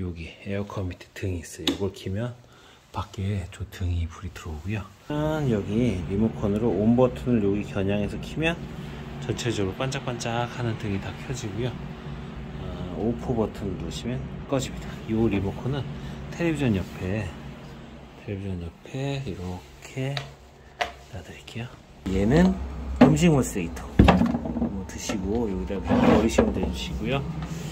여기 에어컨 밑에 등이 있어요. 이걸 키면 밖에 저 등이 불이 들어오고요. 여기 리모컨으로 온 버튼을 여기 겨냥해서 키면 전체적으로 반짝반짝 하는 등이 다 켜지고요. 어, 오프 버튼을 누르시면 꺼집니다. 이 리모컨은 텔레비전 옆에 텔레비전 옆에 이렇게 놔드릴게요. 얘는 음식물 쓰레기통 뭐 드시고 여기다 버리시면 되시고요.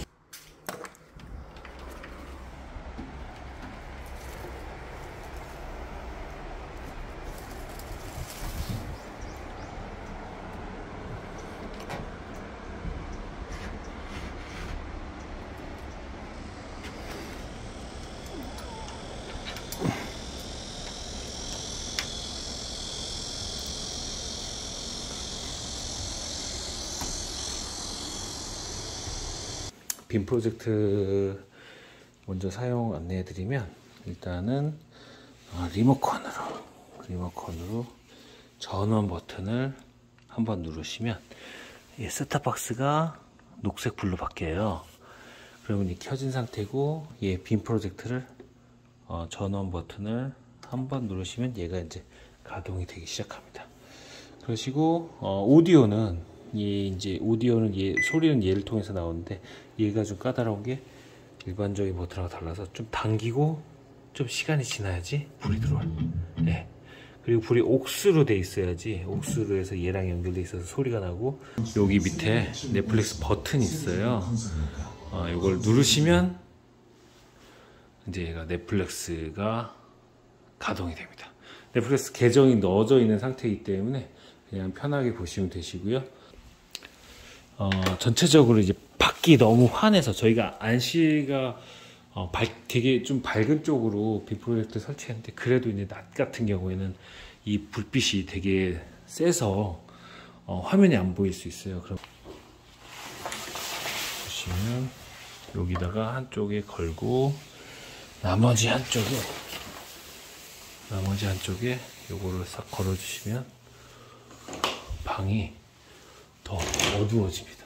빔 프로젝트 먼저 사용 안내해 드리면 일단은 어, 리모컨으로 리모컨으로 전원 버튼을 한번 누르시면 이 스타박스가 녹색 불로 바뀌어요. 그러면 이 켜진 상태고 얘빔 프로젝트를 어, 전원 버튼을 한번 누르시면 얘가 이제 가동이 되기 시작합니다. 그러시고 어, 오디오는 얘 이제 오디오는 얘 소리는 얘를 통해서 나오는데 얘가 좀 까다로운 게 일반적인 버튼하고 달라서 좀 당기고 좀 시간이 지나야지 불이 들어와요. 네. 그리고 불이 옥수로 돼 있어야지 옥수로 해서 얘랑 연결돼 있어서 소리가 나고 여기 밑에 넷플릭스 버튼이 있어요. 어, 이걸 누르시면 이제 얘가 넷플릭스가 가동이 됩니다. 넷플릭스 계정이 넣어져 있는 상태이기 때문에 그냥 편하게 보시면 되시고요. 어, 전체적으로 이제 밖이 너무 환해서 저희가 안시가 어, 밝, 되게 좀 밝은 쪽으로 빔 프로젝트 설치했는데 그래도 이제 낮 같은 경우에는 이 불빛이 되게 세서 어, 화면이 안 보일 수 있어요. 그럼 보시면 여기다가 한쪽에 걸고 나머지 한쪽에 나머지 한쪽에 요거를 싹 걸어 주시면 방이 더 어두워집니다.